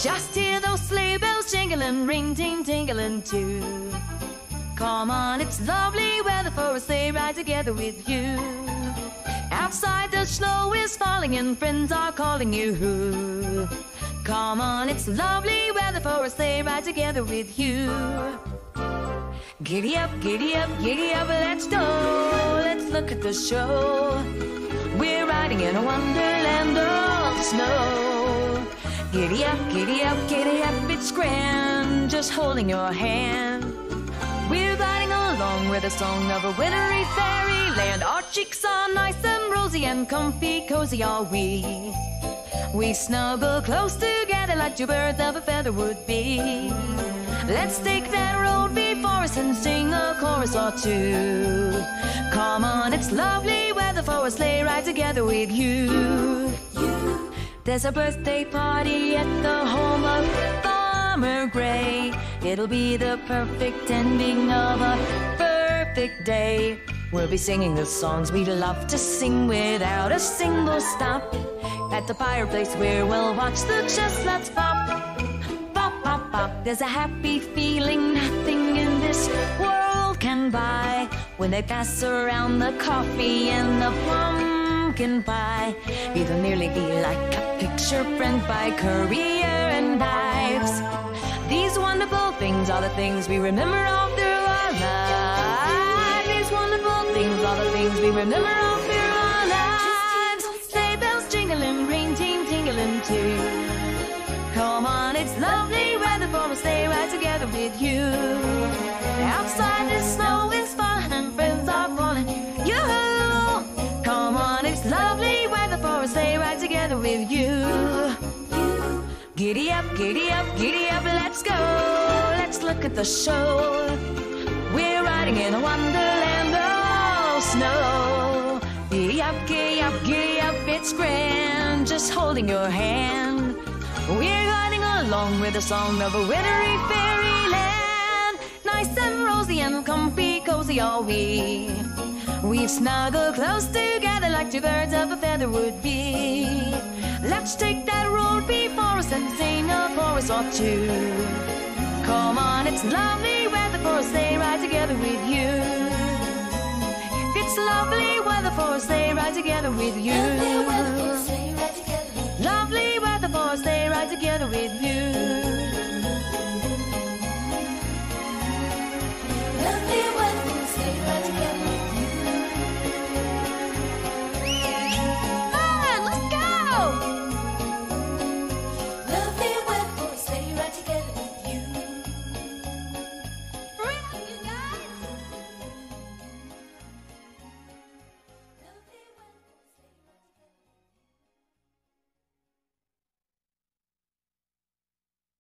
Just hear those sleigh bells jingling, ring ting tingling too. Come on, it's lovely weather for a sleigh ride together with you. Outside the snow is falling and friends are calling you. Come on, it's lovely weather for a sleigh ride together with you. Giddy up, giddy up, giddy up, let's go. Let's look at the show. We're riding in a wonderland of snow. Giddy up, giddy up, giddy up, it's grand. Just holding your hand. We're gliding along with a song of a wintry fairyland. Our cheeks are nice and rosy and comfy, cozy are we. We snuggle close together like two birds of a feather would be. Let's take that road before us and sing a chorus or two. Come on, it's lovely weather for a sleigh ride together with you. There's a birthday party at the home of Farmer Gray. It'll be the perfect ending of a perfect day. We'll be singing the songs we love to sing without a single stop. At the fireplace where we'll watch the chestnuts pop. Pop, pop, pop. There's a happy feeling nothing in this world can buy. When they pass around the coffee and the pumpkin pie. It'll nearly be like a picture framed by Currier and Ives. These wonderful things are the things we remember all through our lives. These wonderful things are the things we remember all through our lives. Sleigh bells jingling, ring ting tingling too. Come on, it's lovely weather for a sleigh ride together with you. Outside the snow is together with you. Giddy up, giddy up, giddy up, let's go. Let's look at the show. We're riding in a wonderland of snow. Giddy up, giddy up, giddy up, it's grand. Just holding your hand. We're gliding along with the song of a wintry fairyland. Nice and rosy and comfy, cozy are we. We've snuggled close together like two birds of a feather would be. Let's take that road before us and sing a chorus or two. Come on, it's lovely weather for a sleigh ride together with you. It's lovely weather for a sleigh ride together with you. Lovely weather for a sleigh ride together with you.